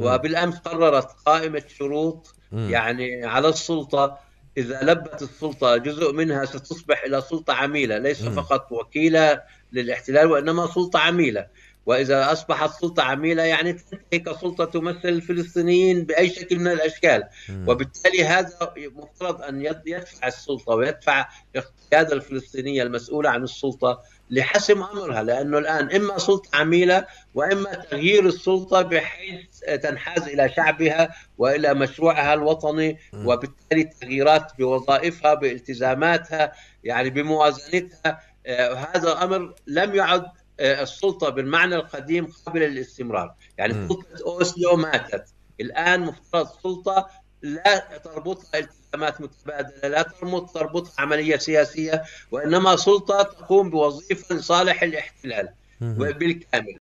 وبالأمس قررت قائمة شروط يعني على السلطة. إذا لبت السلطة جزء منها ستصبح إلى سلطة عميلة ليس فقط وكيلة للاحتلال وإنما سلطة عميلة. وإذا أصبحت سلطة عميلة يعني تنتهي كسلطة تمثل الفلسطينيين بأي شكل من الأشكال. وبالتالي هذا مفترض أن يدفع السلطة ويدفع القياده الفلسطينية المسؤولة عن السلطة لحسم أمرها. لأنه الآن إما سلطة عميلة وإما تغيير السلطة بحيث تنحاز إلى شعبها وإلى مشروعها الوطني وبالتالي تغييرات بوظائفها بالتزاماتها يعني بموازنتها. آه، هذا أمر لم يعد آه، السلطة بالمعنى القديم قابلة للاستمرار. يعني سلطه أوسلو ماتت. الآن مفترض سلطة لا تربطها التزامات متبادلة، لا تربط تربطها عملية سياسية، وإنما سلطة تقوم بوظيفة لصالح الاحتلال. بالكامل،